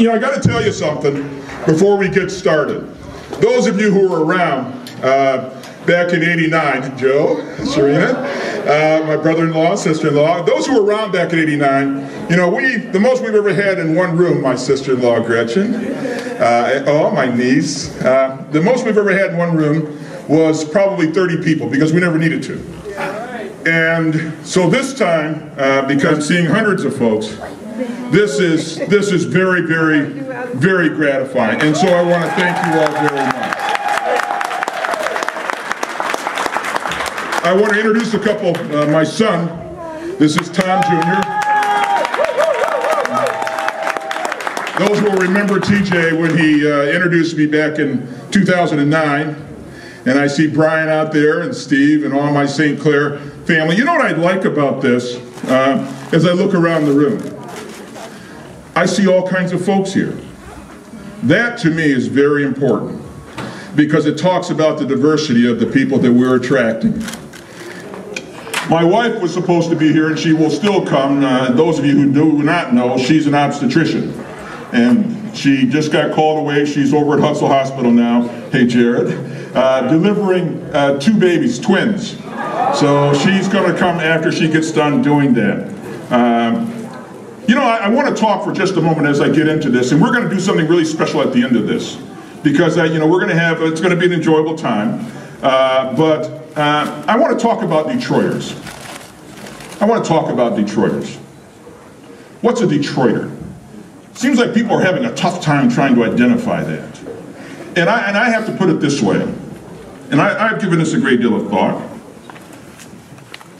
you know, I got to tell you something before we get started. Those of you who were around uh, back in 89, Joe, Serena, uh, my brother-in-law, sister-in-law, those who were around back in 89, you know, we, the most we've ever had in one room, my sister-in-law Gretchen, uh, oh, my niece, uh, the most we've ever had in one room was probably 30 people because we never needed to. And so this time, uh, because I'm seeing hundreds of folks, this is this is very, very, very gratifying. And so I want to thank you all very much. I want to introduce a couple. Uh, my son, this is Tom Jr. Those will remember TJ when he uh, introduced me back in 2009. And I see Brian out there and Steve and all my St. Clair family. You know what I like about this uh, as I look around the room? I see all kinds of folks here. That to me is very important because it talks about the diversity of the people that we're attracting. My wife was supposed to be here and she will still come. Uh, those of you who do not know, she's an obstetrician. And she just got called away. She's over at Hutzel Hospital now. Hey, Jared. Uh, delivering uh, two babies, twins. So she's going to come after she gets done doing that. Um, you know, I, I want to talk for just a moment as I get into this, and we're going to do something really special at the end of this, because uh, you know we're going to have it's going to be an enjoyable time. Uh, but uh, I want to talk about Detroiters. I want to talk about Detroiters. What's a Detroiter? Seems like people are having a tough time trying to identify that. And I, and I have to put it this way, and I, I've given this a great deal of thought.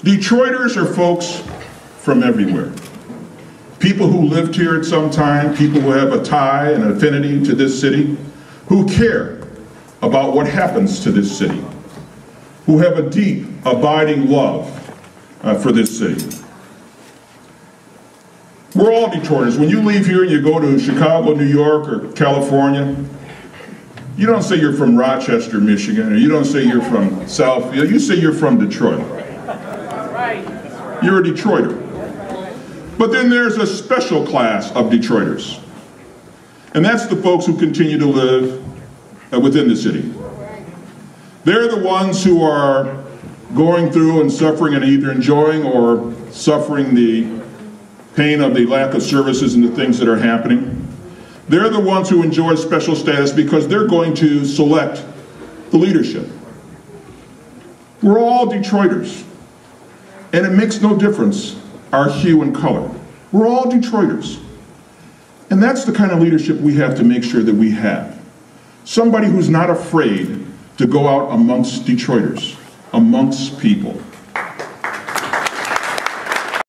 Detroiters are folks from everywhere people who lived here at some time, people who have a tie and affinity to this city, who care about what happens to this city, who have a deep, abiding love uh, for this city. We're all Detroiters. When you leave here and you go to Chicago, New York, or California, you don't say you're from Rochester, Michigan, or you don't say you're from Southfield. You say you're from Detroit. You're a Detroiter. But then there's a special class of Detroiters. And that's the folks who continue to live uh, within the city. They're the ones who are going through and suffering and either enjoying or suffering the pain of the lack of services and the things that are happening. They're the ones who enjoy special status because they're going to select the leadership. We're all Detroiters. And it makes no difference our hue and color. We're all Detroiters. And that's the kind of leadership we have to make sure that we have. Somebody who's not afraid to go out amongst Detroiters, amongst people,